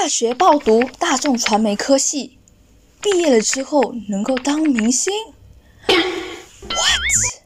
大学报读大众传媒科系，毕业了之后能够当明星？What？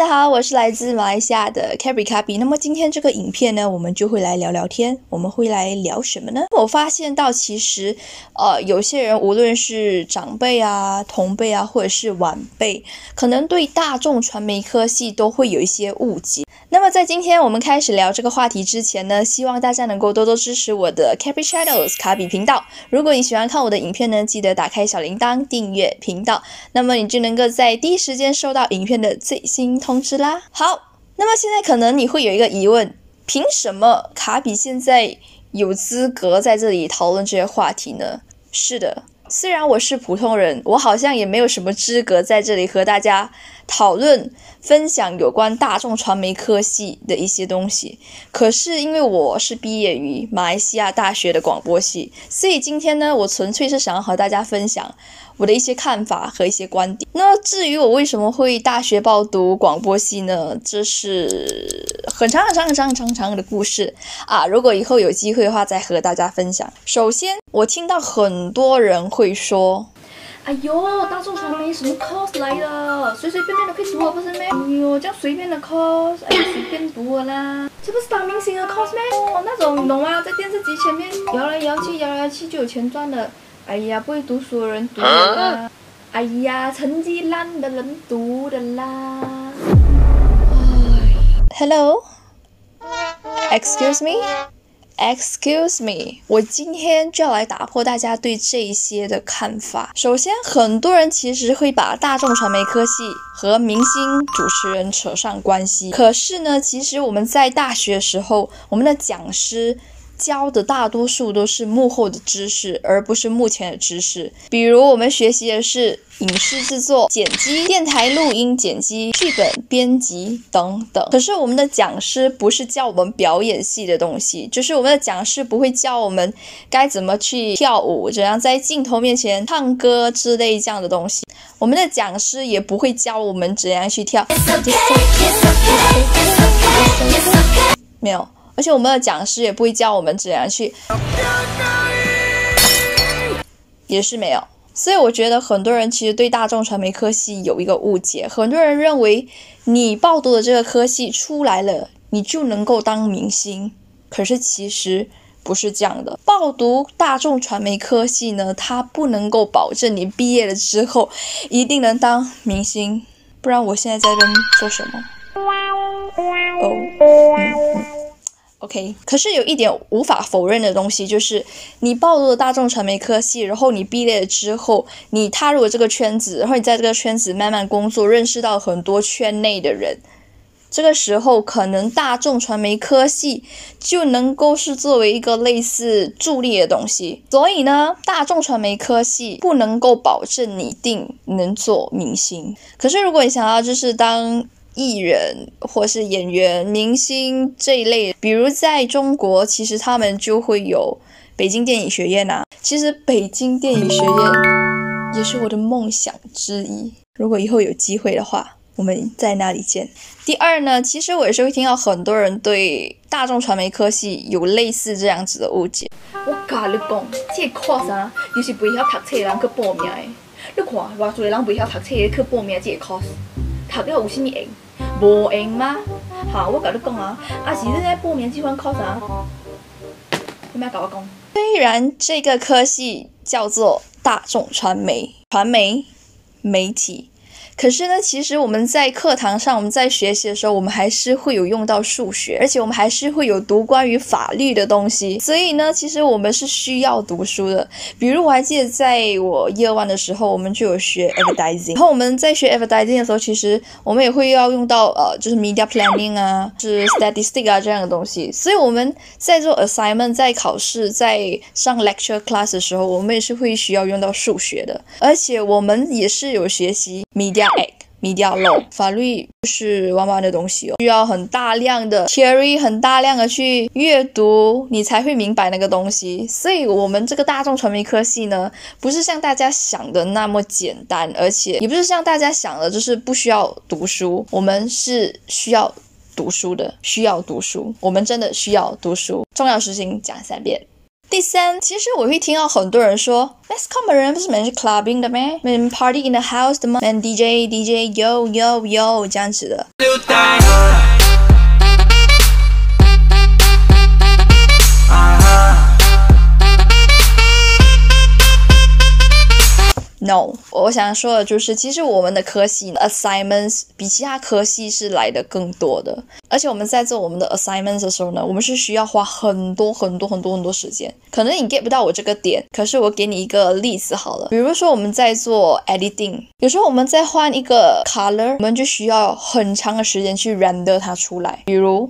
大家好，我是来自马来西亚的 Carry c a p y 那么今天这个影片呢，我们就会来聊聊天。我们会来聊什么呢？我发现到其实，呃，有些人无论是长辈啊、同辈啊，或者是晚辈，可能对大众传媒科系都会有一些误解。那么在今天我们开始聊这个话题之前呢，希望大家能够多多支持我的 Carry Channels 卡比频道。如果你喜欢看我的影片呢，记得打开小铃铛订阅频道，那么你就能够在第一时间收到影片的最新通知啦。好，那么现在可能你会有一个疑问：凭什么卡比现在有资格在这里讨论这些话题呢？是的。虽然我是普通人，我好像也没有什么资格在这里和大家讨论、分享有关大众传媒科系的一些东西。可是因为我是毕业于马来西亚大学的广播系，所以今天呢，我纯粹是想要和大家分享我的一些看法和一些观点。那至于我为什么会大学报读广播系呢？这是很长很长很长很长长的故事啊！如果以后有机会的话，再和大家分享。首先，我听到很多人会说。哎呦，大众传媒什么 course 来的？随随便便都可以读了，不是咩？哎呦，这样随便的 course，哎呀，随便读了啦。这不是当明星的 course 咩？哦，那种你懂吗？在电视机前面摇来摇去，摇来摇去就有钱赚的。哎呀，不会读书的人读的啦。哎呀，成绩烂的人读的啦。Hello, excuse me, excuse me，我今天就要来打破大家对这些的看法。首先，很多人其实会把大众传媒科系和明星主持人扯上关系，可是呢，其实我们在大学的时候，我们的讲师。教的大多数都是幕后的知识，而不是目前的知识。比如，我们学习的是影视制作、剪辑、电台录音、剪辑、剧本编辑等等。可是，我们的讲师不是教我们表演系的东西，就是我们的讲师不会教我们该怎么去跳舞，怎样在镜头面前唱歌之类这样的东西。我们的讲师也不会教我们怎样去跳。没有。而且我们的讲师也不会教我们怎样去，也是没有。所以我觉得很多人其实对大众传媒科系有一个误解，很多人认为你报读的这个科系出来了，你就能够当明星。可是其实不是这样的。报读大众传媒科系呢，它不能够保证你毕业了之后一定能当明星。不然我现在在这做什么？OK，可是有一点无法否认的东西，就是你报读了大众传媒科系，然后你毕业了之后，你踏入了这个圈子，然后你在这个圈子慢慢工作，认识到很多圈内的人，这个时候可能大众传媒科系就能够是作为一个类似助力的东西。所以呢，大众传媒科系不能够保证你定能做明星。可是如果你想要就是当艺人或是演员、明星这一类，比如在中国，其实他们就会有北京电影学院啊。其实北京电影学院也是我的梦想之一。如果以后有机会的话，我们在那里见。第二呢，其实我也是会听到很多人对大众传媒科系有类似这样子的误解。我甲你讲，这个 cos 啊，又是袂晓读册的人去报名的。你看，偌侪人袂晓读册的去报名这个 course，读了有啥物用？无用吗？好，我甲你讲啊，啊是你在报名这款 course 啊，你莫甲我讲。虽然这个科系叫做大众传媒、传媒媒体。可是呢，其实我们在课堂上，我们在学习的时候，我们还是会有用到数学，而且我们还是会有读关于法律的东西。所以呢，其实我们是需要读书的。比如我还记得在我 year one 的时候，我们就有学 advertising。然后我们在学 advertising 的时候，其实我们也会要用到呃，就是 media planning 啊，是 statistic 啊这样的东西。所以我们在做 assignment、在考试、在上 lecture class 的时候，我们也是会需要用到数学的。而且我们也是有学习 media。法律不是玩玩的东西哦，需要很大量的 theory，很大量的去阅读，你才会明白那个东西。所以，我们这个大众传媒科系呢，不是像大家想的那么简单，而且也不是像大家想的，就是不需要读书。我们是需要读书的，需要读书，我们真的需要读书。重要事情讲三遍。第三，其实我会听到很多人说，Mass Com 的人不是每是 clubbing 的咩？每 party in the house 的吗？每 DJ DJ yo yo yo 这样子的。No，我想说的就是，其实我们的科系 assignments 比其他科系是来的更多的，而且我们在做我们的 assignments 的时候呢，我们是需要花很多很多很多很多时间。可能你 get 不到我这个点，可是我给你一个例子好了，比如说我们在做 editing，有时候我们在换一个 color，我们就需要很长的时间去 render 它出来，比如。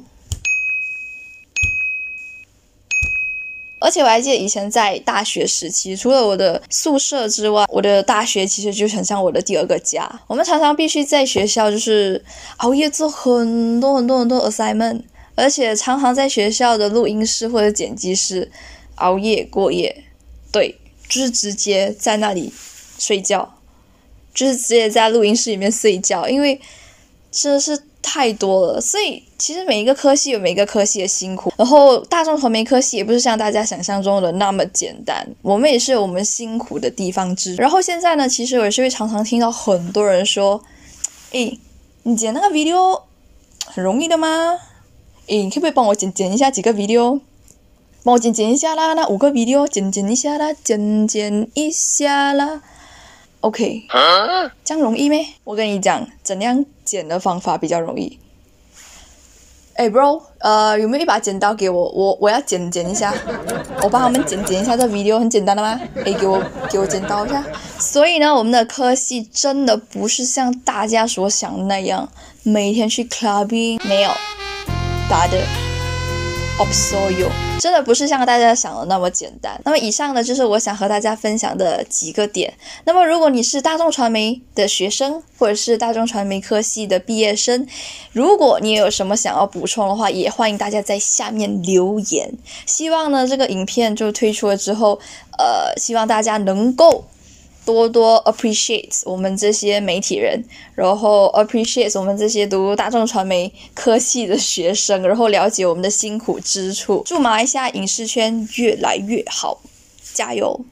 而且我还记得以前在大学时期，除了我的宿舍之外，我的大学其实就很像我的第二个家。我们常常必须在学校就是熬夜做很多很多很多 assignment，而且常常在学校的录音室或者剪辑室熬夜过夜。对，就是直接在那里睡觉，就是直接在录音室里面睡觉，因为真的是。太多了，所以其实每一个科系有每一个科系的辛苦，然后大众传媒科系也不是像大家想象中的那么简单，我们也是有我们辛苦的地方之。然后现在呢，其实我也是会常常听到很多人说：“诶，你剪那个 video 很容易的吗？诶，你可不可以帮我剪剪一下几个 video？帮我剪剪一下啦，那五个 video 剪剪一下啦，剪剪一下啦。” OK，这样容易咩？我跟你讲，怎样剪的方法比较容易。哎，bro，呃，有没有一把剪刀给我？我我要剪剪一下，我帮他们剪剪一下这 video，很简单的吗？哎，给我给我剪刀一下。所以呢，我们的科系真的不是像大家所想的那样，每天去 clubbing，没有，打的。所有真的不是像大家想的那么简单。那么以上呢，就是我想和大家分享的几个点。那么如果你是大众传媒的学生，或者是大众传媒科系的毕业生，如果你有什么想要补充的话，也欢迎大家在下面留言。希望呢，这个影片就推出了之后，呃，希望大家能够。多多 appreciate 我们这些媒体人，然后 appreciate 我们这些读大众传媒科系的学生，然后了解我们的辛苦之处。祝马来西亚影视圈越来越好，加油！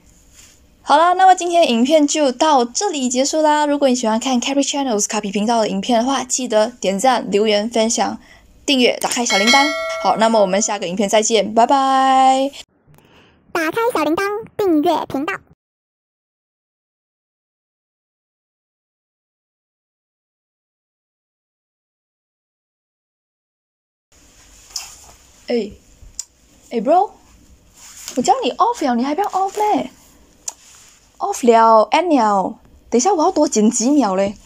好啦，那么今天的影片就到这里结束啦。如果你喜欢看 Carry Channels 卡皮频道的影片的话，记得点赞、留言、分享、订阅、打开小铃铛。好，那么我们下个影片再见，拜拜！打开小铃铛，订阅频道。哎，哎，bro，我叫你 off 了，你还不要 off 嘞？off 了，按了，等一下我要多剪几秒嘞。